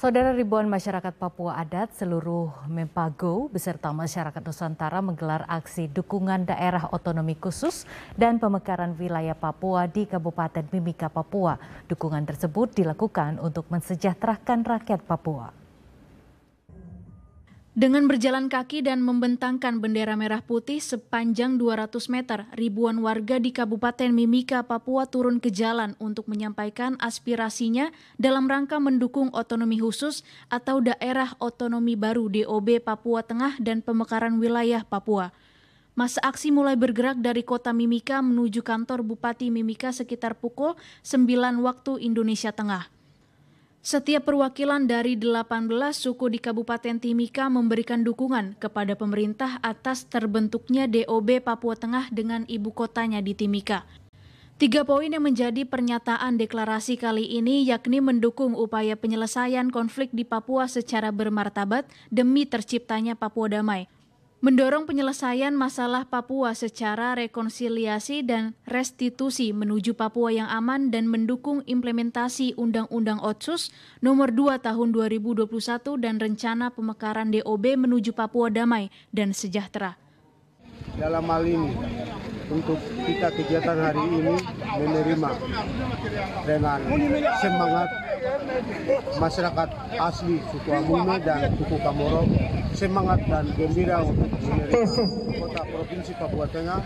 Saudara ribuan masyarakat Papua adat seluruh Mempago beserta masyarakat Nusantara menggelar aksi dukungan daerah otonomi khusus dan pemekaran wilayah Papua di Kabupaten Mimika, Papua. Dukungan tersebut dilakukan untuk mensejahterakan rakyat Papua. Dengan berjalan kaki dan membentangkan bendera merah putih sepanjang 200 meter, ribuan warga di Kabupaten Mimika, Papua turun ke jalan untuk menyampaikan aspirasinya dalam rangka mendukung otonomi khusus atau daerah otonomi baru DOB Papua Tengah dan pemekaran wilayah Papua. Masa aksi mulai bergerak dari kota Mimika menuju kantor Bupati Mimika sekitar pukul 9 waktu Indonesia Tengah. Setiap perwakilan dari 18 suku di Kabupaten Timika memberikan dukungan kepada pemerintah atas terbentuknya DOB Papua Tengah dengan ibu kotanya di Timika. Tiga poin yang menjadi pernyataan deklarasi kali ini yakni mendukung upaya penyelesaian konflik di Papua secara bermartabat demi terciptanya Papua damai, mendorong penyelesaian masalah Papua secara rekonsiliasi dan restitusi menuju Papua yang aman dan mendukung implementasi Undang-Undang Otsus Nomor 2 Tahun 2021 dan rencana pemekaran DOB menuju Papua damai dan sejahtera. Dalam hal ini, untuk kita kegiatan hari ini menerima dengan semangat masyarakat asli suku Amume dan suku Kamoro semangat dan gembira untuk kota provinsi Papua Tengah.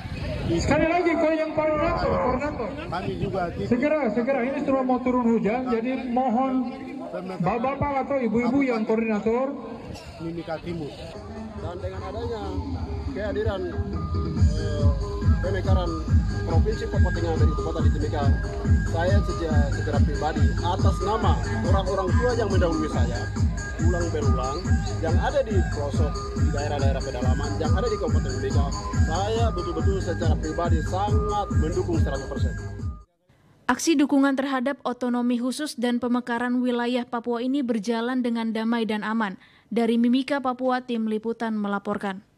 Sekali lagi kau yang koordinator, koordinator. Kami juga segera segera ini sudah mau turun hujan, jadi mohon bapak-bapak atau ibu-ibu yang koordinator Mimika Timur. Dan dengan adanya kehadiran eh, pemekaran Provinsi Papua Tengah dari Kota di Timika, saya secara, secara pribadi atas nama orang-orang tua yang mendahului saya, ulang berulang, yang ada di pelosok di daerah-daerah pedalaman, yang ada di Kabupaten Timika, saya betul-betul secara pribadi sangat mendukung 100%. Aksi dukungan terhadap otonomi khusus dan pemekaran wilayah Papua ini berjalan dengan damai dan aman. Dari Mimika, Papua, tim liputan melaporkan.